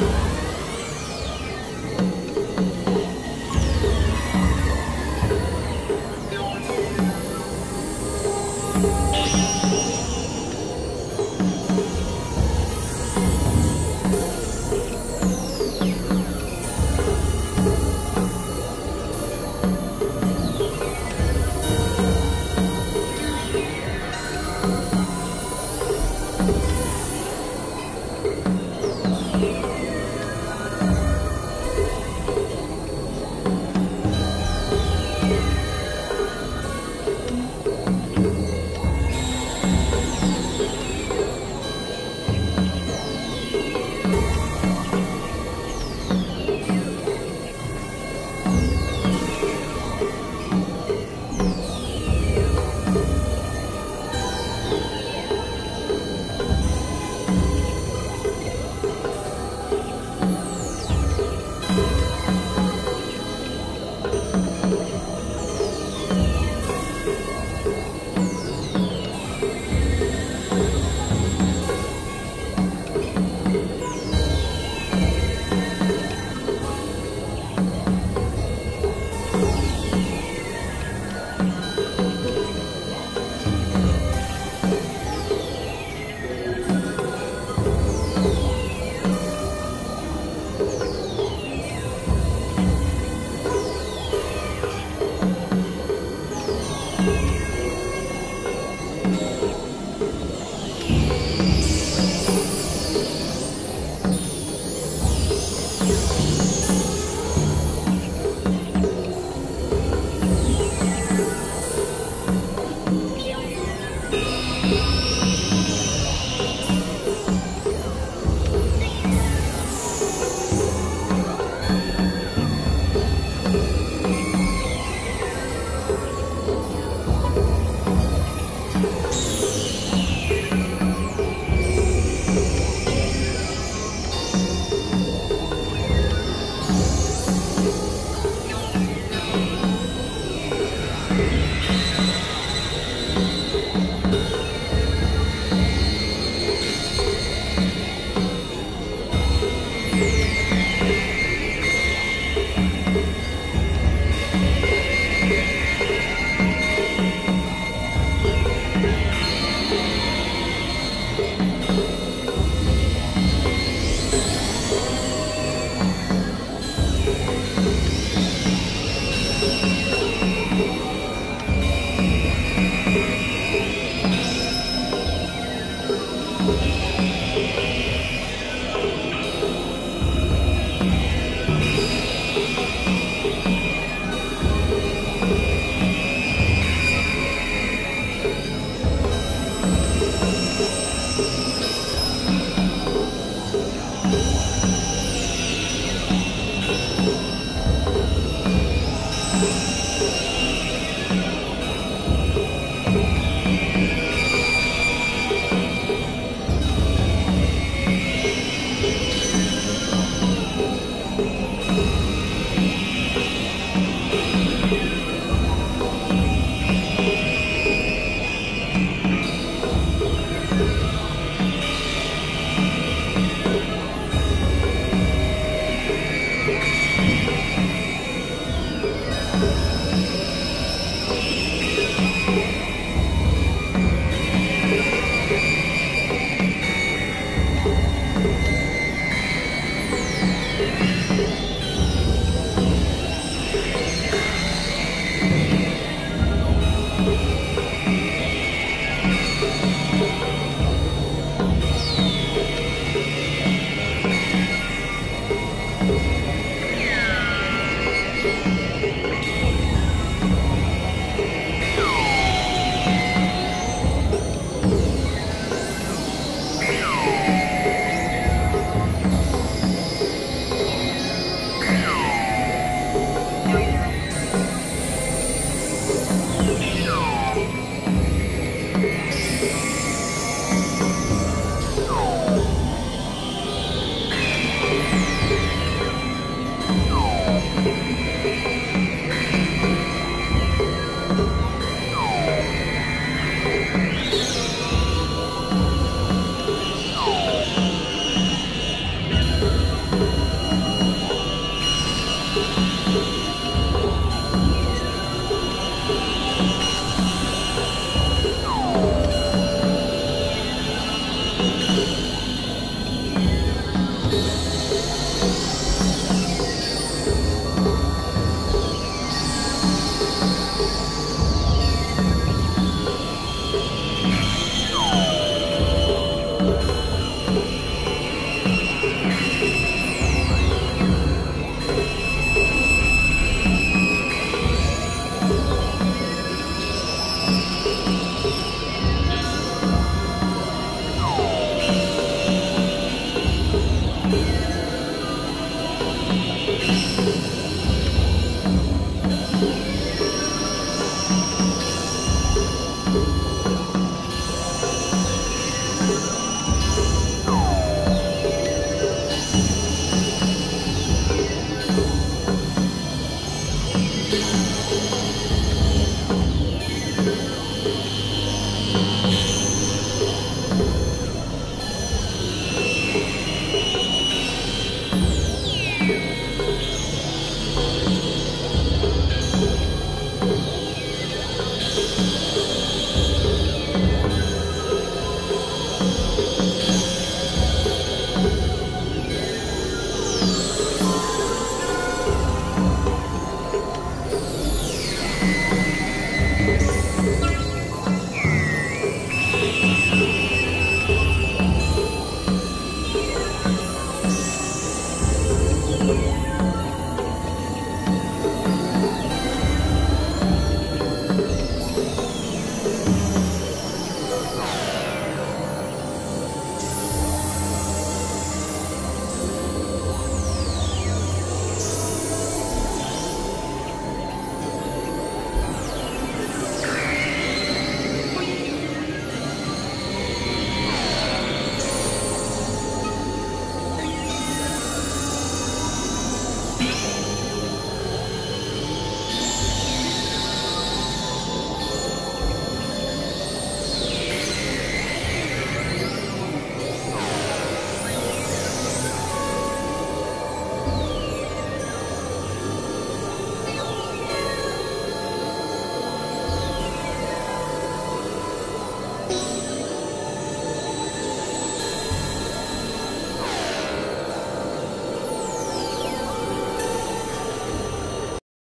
you.